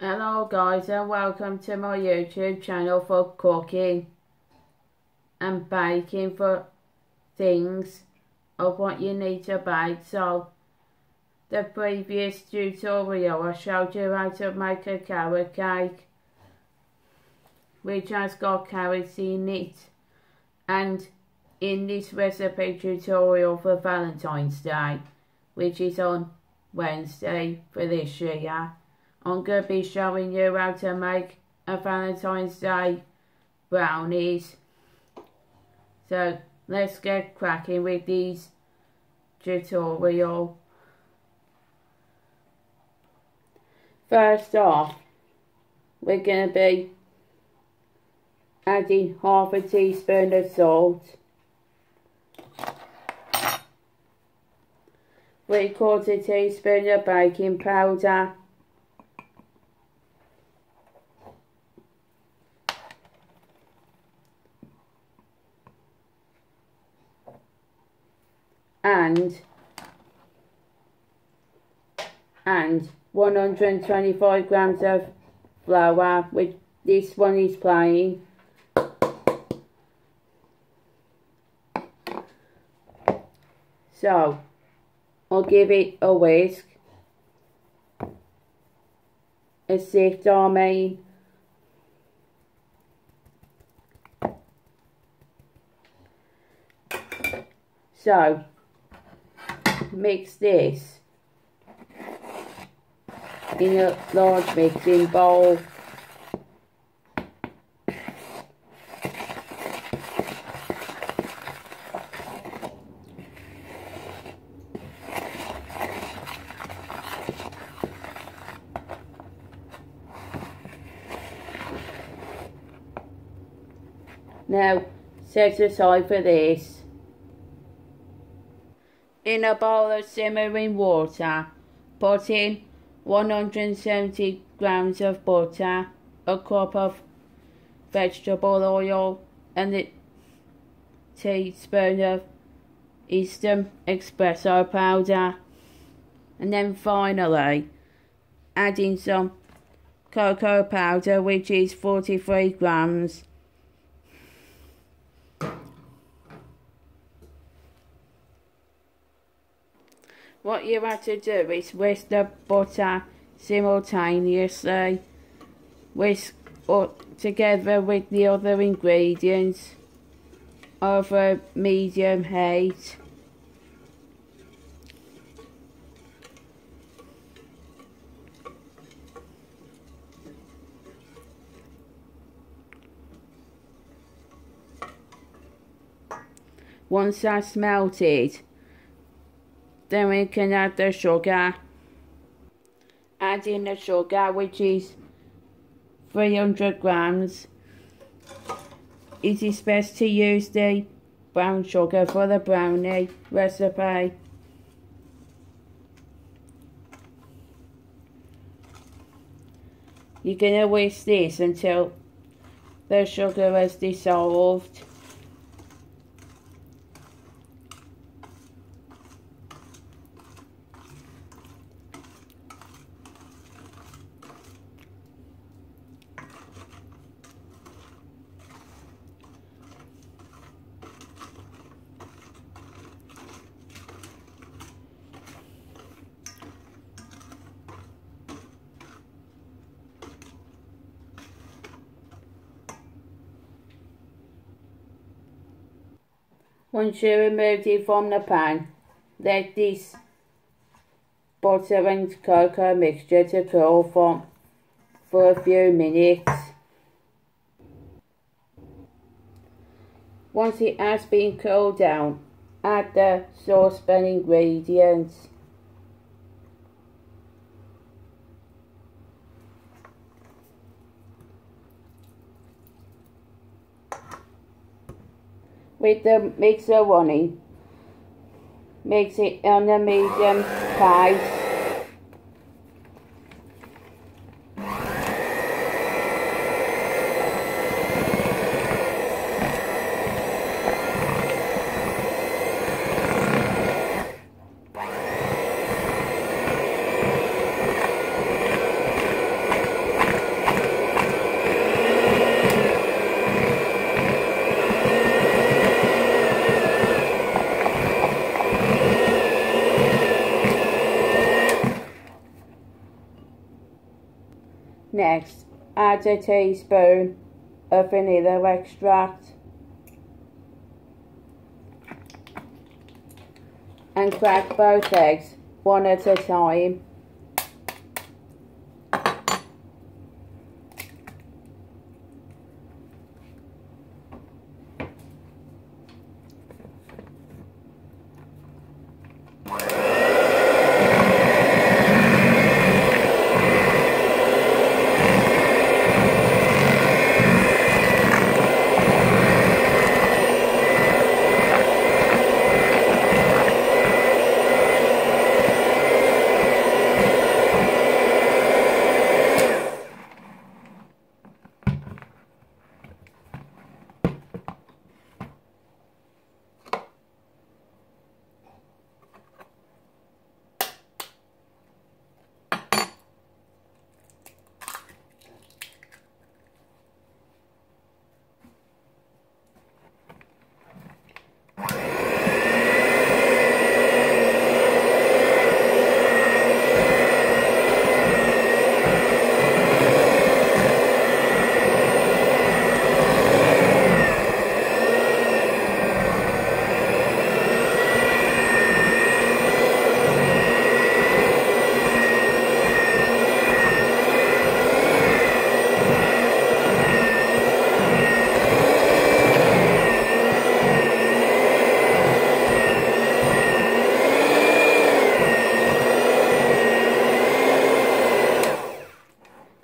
Hello guys and welcome to my YouTube channel for cooking and baking for things of what you need to bake. So the previous tutorial I showed you how to make a carrot cake which has got carrots in it and in this recipe tutorial for Valentine's Day which is on Wednesday for this year I'm going to be showing you how to make a Valentine's Day brownies. So let's get cracking with these tutorial. First off, we're going to be adding half a teaspoon of salt, three quarter teaspoon of baking powder, and and 125 grams of flour which this one is plain. So I'll give it a whisk. A sift I mean so mix this in a large mixing bowl. Now set aside for this in a bowl of simmering water. Put in 170 grams of butter, a cup of vegetable oil, and a teaspoon of instant espresso powder. And then finally, adding some cocoa powder, which is 43 grams, What you have to do is whisk the butter simultaneously. Whisk together with the other ingredients over medium heat. Once that's melted, then we can add the sugar. Add in the sugar, which is 300 grams. It is best to use the brown sugar for the brownie recipe. You're going to whisk this until the sugar has dissolved. Once you remove it from the pan, let this butter and cocoa mixture to cool for, for a few minutes. Once it has been cooled down, add the saucepan ingredients. With the mixer running. Mix it on the medium pace. Next, add a teaspoon of vanilla extract and crack both eggs one at a time.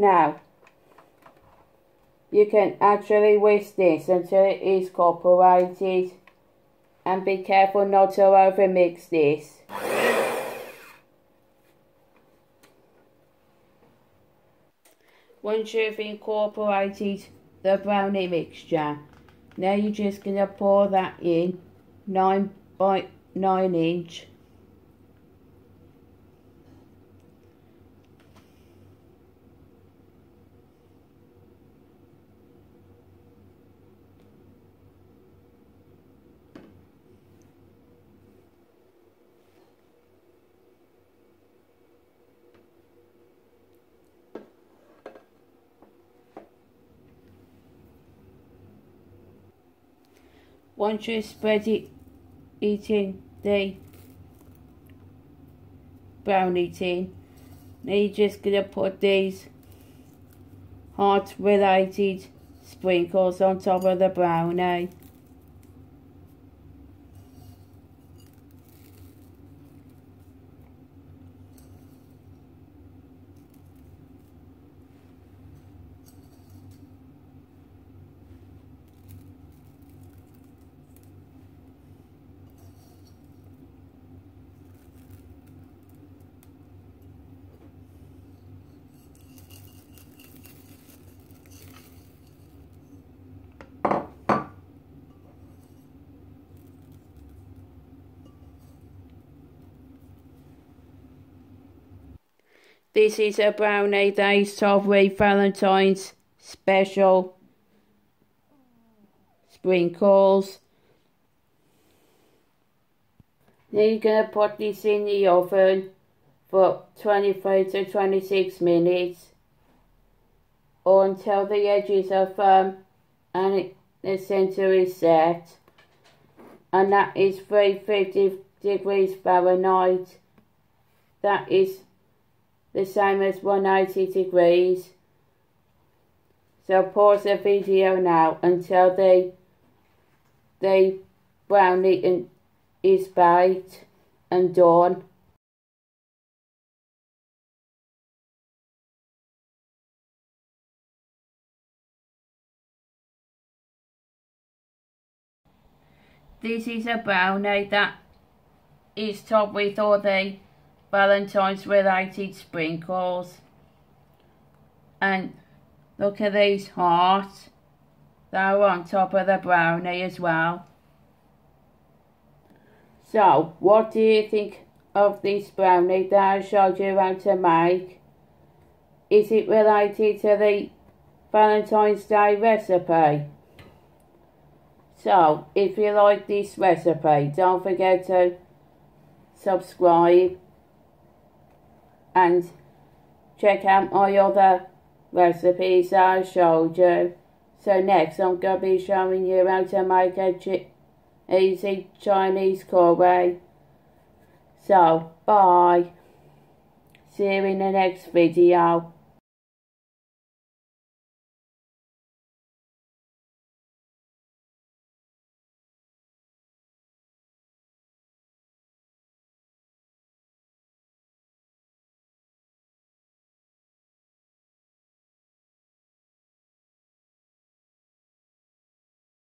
Now, you can actually whisk this until it is cooperated and be careful not to overmix this. Once you've incorporated the brownie mixture, now you're just going to pour that in 9 by 9 inch Spread it, eating the brownie tin, now you're just to put these heart related sprinkles on top of the brownie. Eh? This is a brownie day strawberry Valentine's special sprinkles. Now you're going to put this in the oven for 25 to 26 minutes or until the edges are firm and it, the center is set and that is 350 degrees Fahrenheit. That is the same as 180 degrees. So pause the video now until the, the brownie is baked and done. This is a brownie that is topped with all the Valentine's related sprinkles. And look at these hearts. They're on top of the brownie as well. So, what do you think of this brownie that I showed you how to make? Is it related to the Valentine's Day recipe? So, if you like this recipe, don't forget to subscribe and check out my other recipes I showed you. So next I'm going to be showing you how to make a easy Chinese curry. So, bye. See you in the next video.